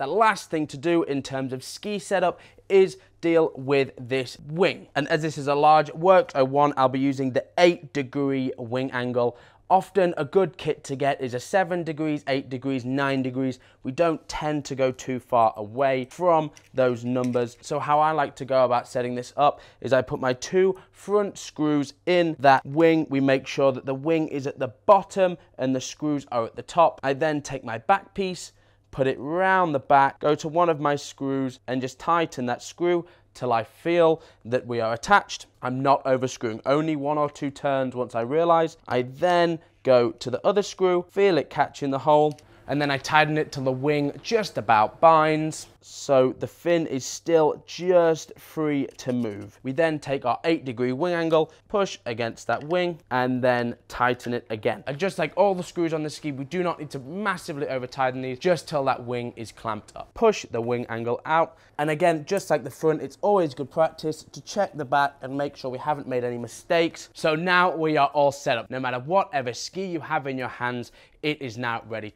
The last thing to do in terms of ski setup is deal with this wing. And as this is a large Works 01, I'll be using the 8 degree wing angle Often a good kit to get is a 7 degrees, 8 degrees, 9 degrees. We don't tend to go too far away from those numbers. So how I like to go about setting this up is I put my two front screws in that wing. We make sure that the wing is at the bottom and the screws are at the top. I then take my back piece, put it round the back, go to one of my screws and just tighten that screw till I feel that we are attached. I'm not overscrewing, only one or two turns once I realize. I then go to the other screw, feel it catch in the hole, and then I tighten it till the wing just about binds so the fin is still just free to move. We then take our 8 degree wing angle, push against that wing, and then tighten it again. And just like all the screws on the ski, we do not need to massively over tighten these, just till that wing is clamped up. Push the wing angle out, and again, just like the front, it's always good practice to check the back and make sure we haven't made any mistakes. So now we are all set up. No matter whatever ski you have in your hands, it is now ready